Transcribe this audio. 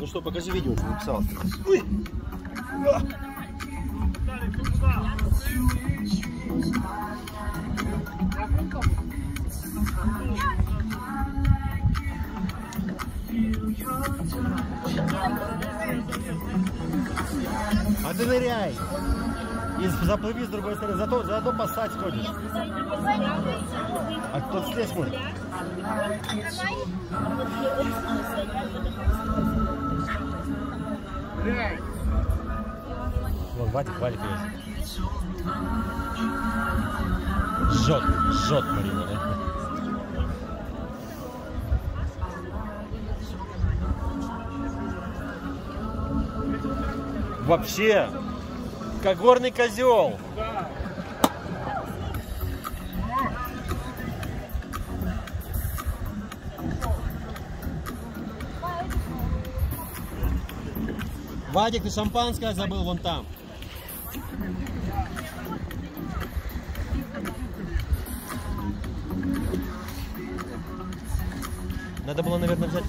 Ну что, покажи видео, что написал. А ты ныряй. И заплыви с другой стороны. Зато, зато поссать сходишь. А кто слезть может? Вон, Вадик, Вадик есть. Жжет, жжет Марина, да? Вообще, как горный козел. Вадик, ты шампанское забыл вон там. Надо было, наверное, взять